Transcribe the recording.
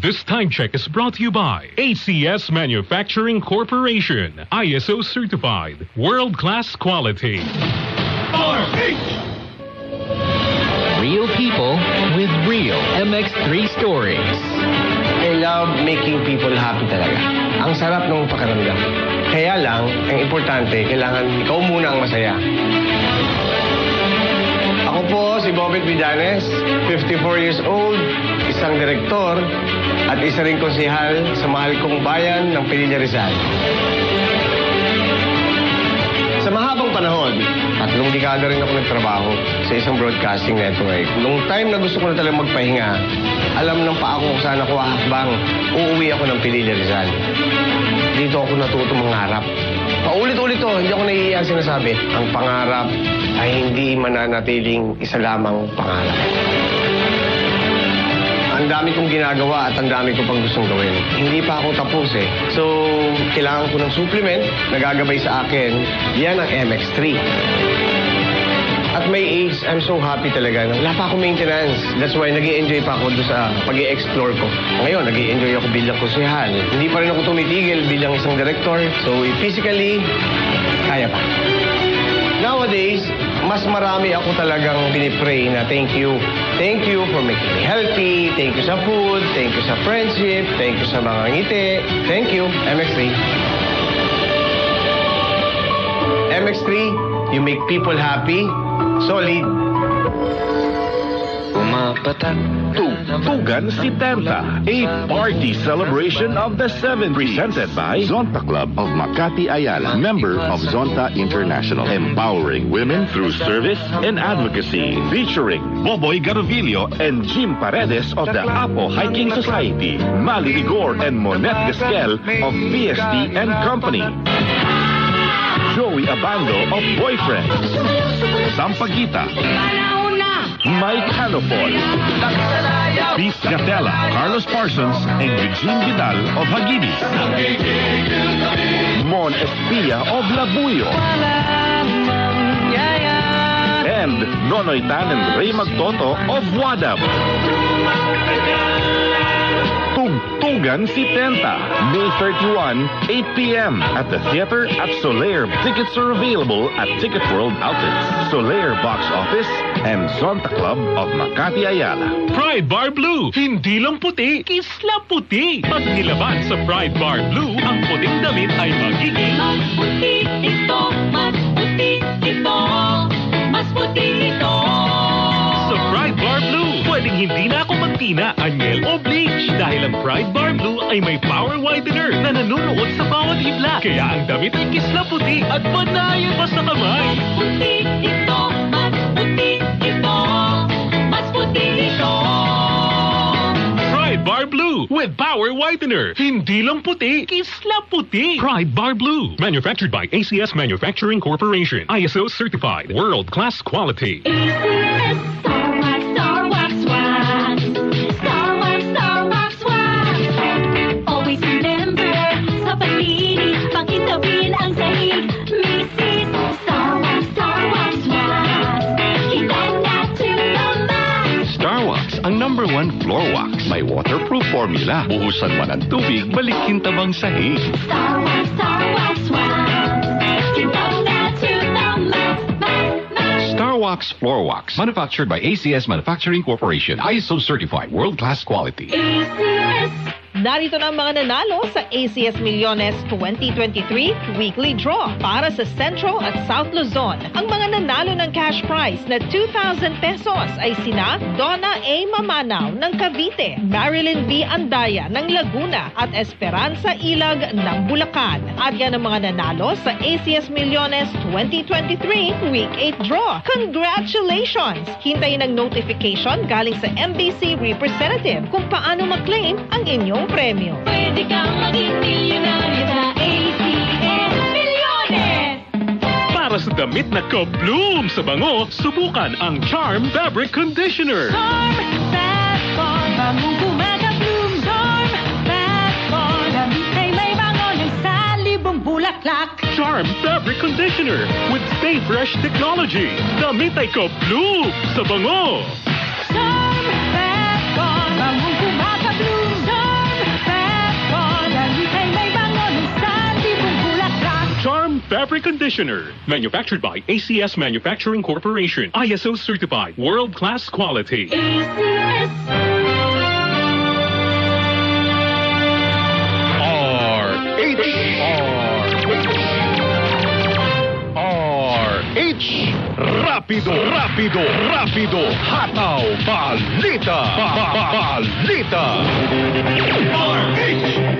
This time check is brought to you by ACS Manufacturing Corporation. ISO certified. World-class quality. Real people with real MX3 stories. I love making people happy talaga. Ang sarap ng pakiramdam. Kaya lang, ang importante, kailangan ikaw muna ang masaya. Po si Bobet Villanes, 54 years old, isang direktor, at isa ring konsehal sa mahal kong bayan ng Pililla Rizal. Sa mahabang panahon, tatlong dekada rin ako nagtrabaho sa isang broadcasting network. Nung time na gusto ko na talagang magpahinga, alam ng pa ako kung saan ako hakbang, uuwi ako ng Pililla Rizal. Dito ako natuto mangarap. Paulit-ulit to, hindi ako naiiyak sinasabi. Ang pangarap ay hindi mananatiling isa lamang pangarap. Ang dami kong ginagawa at ang dami ko pang gustong gawin. Hindi pa ako tapos eh. So, kailangan ko ng supplement na gagabay sa akin. Yan ang MX3. At my age, I'm so happy talaga. na Wala pa akong maintenance. That's why nag enjoy pa ako doon sa pag explore ko. Ngayon, nag enjoy ako bilang kusihal. Hindi pa rin ako tumitigil bilang isang director. So, physically, kaya pa. Nowadays, mas marami ako talagang pinipray na thank you. Thank you for making me healthy. Thank you sa food. Thank you sa friendship. Thank you sa mga ngiti. Thank you, MX3. MX3, you make people happy. Solid. Umapatak. Si Tenta, a party celebration of the 70s. Presented by Zonta Club of Makati Ayala, member of Zonta International, Empowering Women Through Service and Advocacy. Featuring Boboy Garovillo and Jim Paredes of the Apo Hiking Society. Mali Igor and Monette Gasquel of VST and Company. Joey Abando of Boyfriends. Sampaguita. Mike Hanopol. Peace Gatella, Carlos Parsons, and Eugene Vidal of Hagibis. Mon Espia of Labuyo. And Nonoy Tan and Ray Magtoto of Wadab. Tugtugan si Tenta, May 31, 8 p.m. at the theater at Solaire. Tickets are available at Ticket World outlets, Solaire Box Office, and Zonta Club of Makati Ayala. Pride Bar Blue. Hindi lang puti, kisla puti. Pag nilaban sa Pride Bar Blue, ang puting damit ay magiging Mas puti ito, Bar Blue. Pwedeng hindi na ako magtina, anyel o bleach dahil ang Pride Bar Blue ay may power whitener na nanunuot sa bawat hibla. Kaya ang damit ay kisla puti at panayan pa sa kamay. Puti ito, mas puti ito, mas puti ito. Pride Bar Blue with power whitener. Hindi lang puti, kisla puti. Pride Bar Blue. Manufactured by ACS Manufacturing Corporation. ISO certified. World-class quality. ACS number one floor wax. May waterproof formula. Buhusan man ang tubig, balikin tabang sahig. Star Wax, Star Wax Wax. Higit na to the max, max, max. Star Wax Floor Wax, manufactured by ACS Manufacturing Corporation. ISO certified, world-class quality. ACS. Narito na ang mga nanalo sa ACS Millones 2023 Weekly Draw para sa Central at South Luzon. Ang mga nanalo ng cash prize na 2,000 pesos ay sina Donna A. Mamanaw ng Cavite, Marilyn B. Andaya ng Laguna at Esperanza Ilag ng Bulacan. At yan ang mga nanalo sa ACS Millones 2023 Week 8 Draw. Congratulations! Hintayin ang notification galing sa MBC representative kung paano maklaim ang inyong premyo. Pwede kang maging milyonaryo sa ACS Milyones! Para sa damit na ka-bloom sa bango, subukan ang Charm Fabric Conditioner. Storm, fat bar, bangong kumaka-bloom. Storm, fat bar, damit ay may bango ng salibong bulaklak. Charm Fabric Conditioner with Stay Fresh Technology. Damit ay ka-bloom sa bango. fabric conditioner. Manufactured by ACS Manufacturing Corporation. ISO certified. World class quality. ACS. Rápido, rápido, rápido. Hataw, balita, ba, ba, balita. RH.